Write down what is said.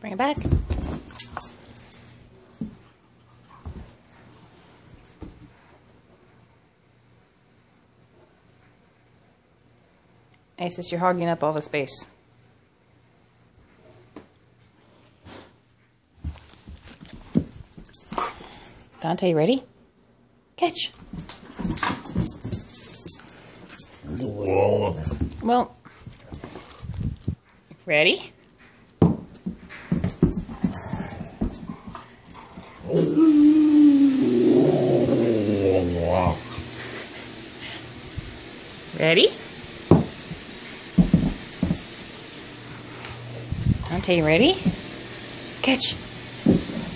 Bring it back. Isis, you're hogging up all the space. Dante, you ready? Catch. Well, ready? Ready? Dante, ready? Catch.